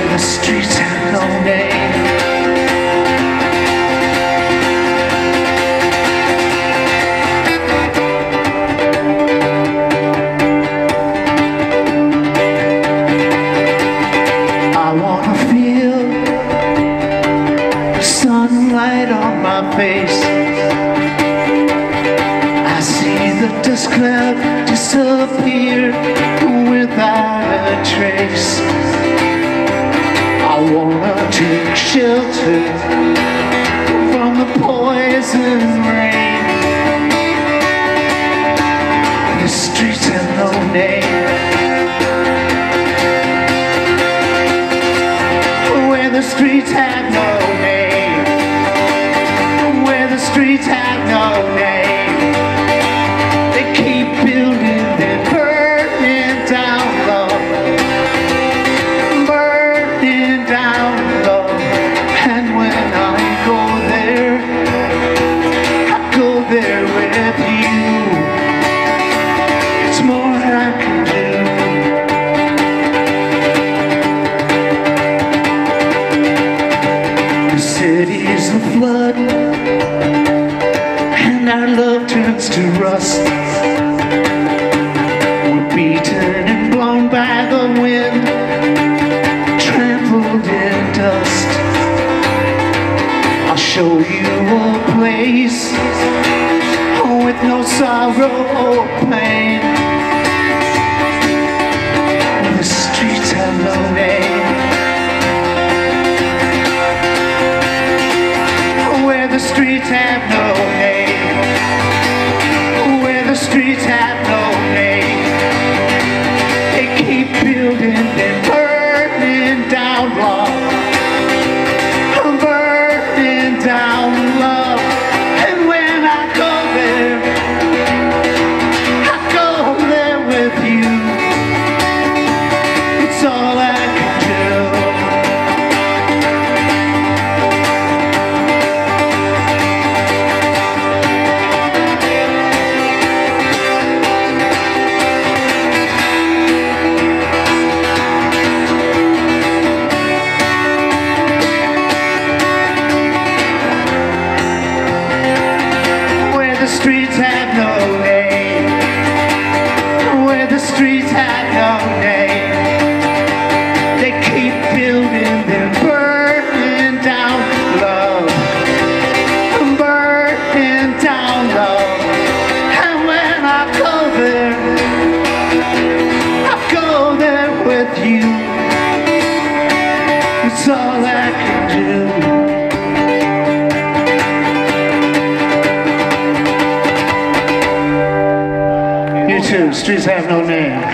the streets have no name. I wanna feel the sunlight on my face. I see the dust cloud disappear without a trace. Wanna take shelter from the poison rain. The streets have no name. Where the streets have no name. Where the streets have no name. With you. It's more I can do. The city's a flood, and our love turns to rust. We're beaten and blown by the wind, trampled in dust. I'll show you a place sorrow or pain. The streets have no name. where the streets have no name. Where the streets have no name. They keep building and burning down love. Burning down love. Streets have no name.